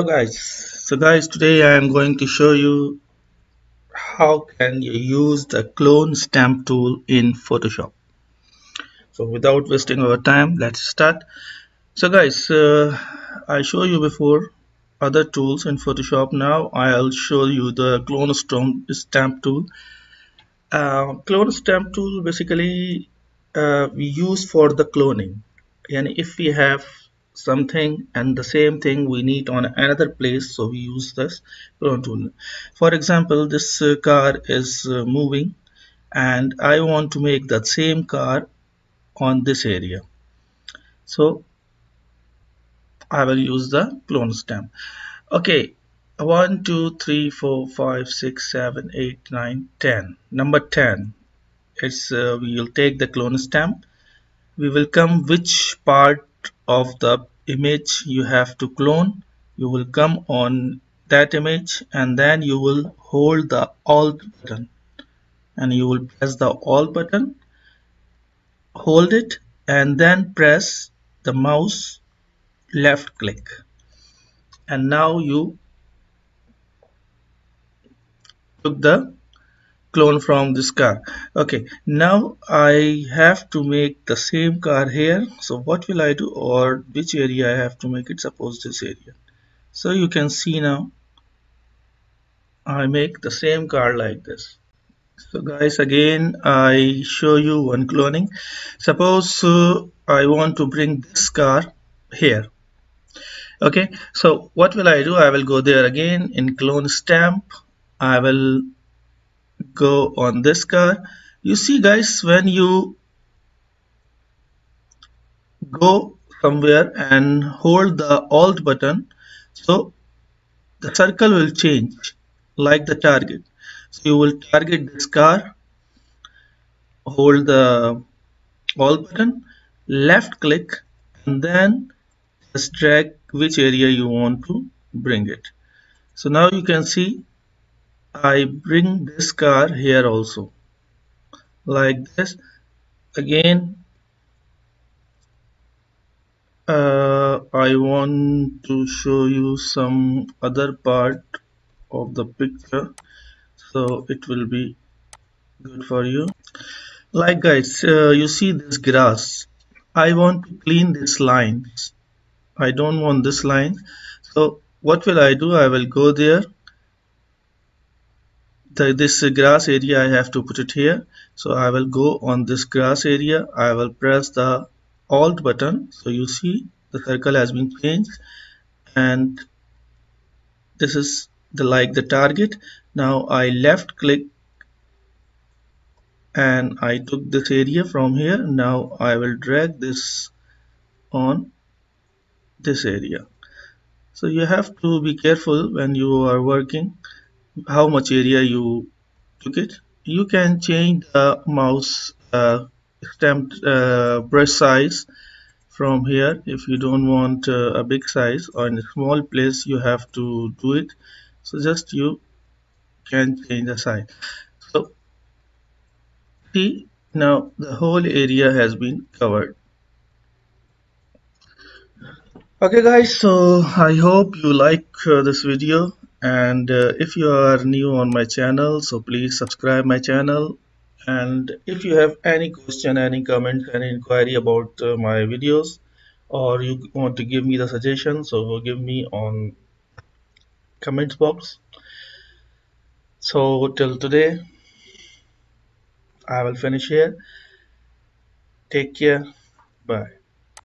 Hello guys so guys today I am going to show you how can you use the clone stamp tool in Photoshop. So without wasting our time let's start. So guys uh, I show you before other tools in Photoshop. Now I'll show you the clone stamp tool. Uh, clone stamp tool basically uh, we use for the cloning. And if we have something and the same thing we need on another place so we use this clone tool. For example this uh, car is uh, moving and I want to make that same car on this area. So I will use the clone stamp. Okay 1 2 3 4 5 6 7 8 9 10 number 10 it's uh, we will take the clone stamp. We will come which part of the image you have to clone. You will come on that image and then you will hold the alt button. And you will press the alt button hold it and then press the mouse left click. And now you took the clone from this car. Okay now I have to make the same car here. So what will I do or which area I have to make it? Suppose this area. So you can see now I make the same car like this. So guys again I show you one cloning. Suppose uh, I want to bring this car here. Okay so what will I do? I will go there again in clone stamp. I will go on this car. You see guys when you go somewhere and hold the alt button so the circle will change like the target. So you will target this car hold the alt button left click and then just drag which area you want to bring it. So now you can see I bring this car here also. Like this. Again. Uh, I want to show you some other part of the picture. So it will be good for you. Like guys uh, you see this grass. I want to clean this lines. I don't want this line so what will I do? I will go there the, this grass area I have to put it here. So I will go on this grass area. I will press the alt button. So you see the circle has been changed. And this is the like the target. Now I left click and I took this area from here. Now I will drag this on this area. So you have to be careful when you are working how much area you took it. You can change the mouse uh, stamped uh, brush size from here. If you don't want uh, a big size or in a small place you have to do it. So just you can change the size. So see now the whole area has been covered. Okay guys so i hope you like uh, this video and uh, if you are new on my channel so please subscribe my channel. And if you have any question any comment any inquiry about uh, my videos or you want to give me the suggestion so give me on comments box. So till today I will finish here. Take care. Bye